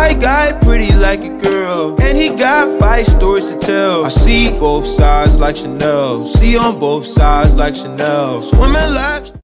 Shy guy, pretty like a girl. And he got five stories to tell. I see both sides like Chanel. See on both sides like Chanel. Swimming laps.